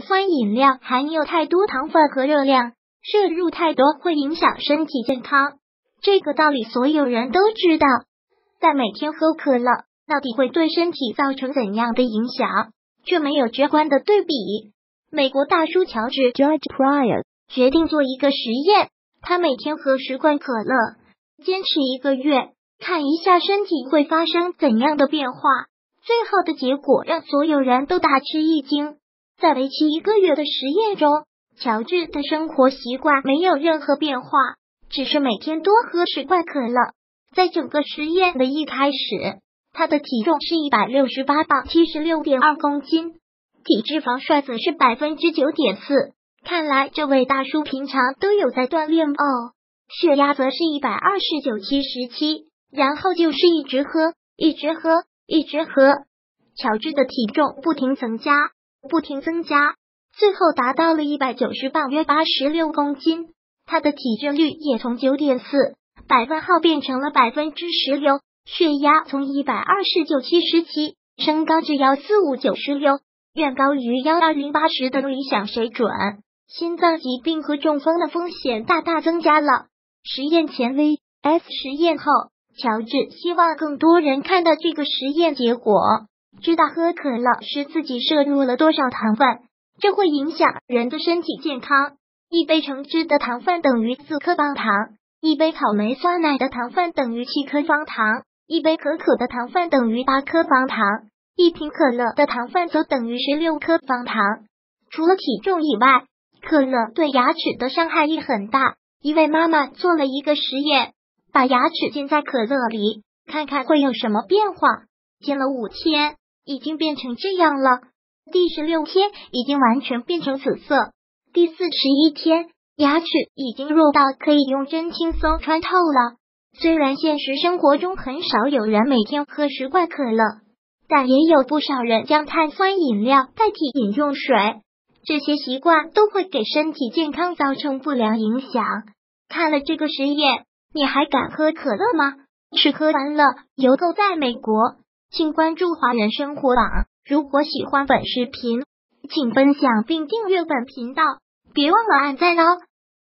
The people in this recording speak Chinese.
酸饮料含有太多糖分和热量，摄入太多会影响身体健康。这个道理所有人都知道，但每天喝可乐到底会对身体造成怎样的影响，却没有直观的对比。美国大叔乔治 George Pryor 决定做一个实验，他每天喝十罐可乐，坚持一个月，看一下身体会发生怎样的变化。最后的结果让所有人都大吃一惊。在为期一个月的实验中，乔治的生活习惯没有任何变化。只是每天多喝十罐可乐，在整个实验的一开始，他的体重是一百六十八磅，七十六点二公斤，体脂肪率则是百分之九点四。看来这位大叔平常都有在锻炼哦。血压则是一百二十九，七十七，然后就是一直喝，一直喝，一直喝。乔治的体重不停增加，不停增加，最后达到了一百九十磅，约八十六公斤。他的体脂率也从九点四百分号变成了百分之十六，血压从一百二十九七十七升高至幺四五九十六，远高于幺二零八十的理想水准。心脏疾病和中风的风险大大增加了。实验前 V，S 实验后，乔治希望更多人看到这个实验结果，知道喝可乐是自己摄入了多少糖分，这会影响人的身体健康。一杯橙汁的糖分等于四克方糖，一杯草莓酸奶的糖分等于七克方糖，一杯可可的糖分等于八克方糖，一瓶可乐的糖分则等于十六克方糖。除了体重以外，可乐对牙齿的伤害也很大。一位妈妈做了一个实验，把牙齿浸在可乐里，看看会有什么变化。浸了五天，已经变成这样了；第十六天，已经完全变成紫色。第四十一天，牙齿已经弱到可以用针轻松穿透了。虽然现实生活中很少有人每天喝十罐可乐，但也有不少人将碳酸饮料代替饮用水。这些习惯都会给身体健康造成不良影响。看了这个实验，你还敢喝可乐吗？吃喝玩乐游购在美国，请关注华人生活网。如果喜欢本视频，请分享并订阅本频道，别忘了按赞哦！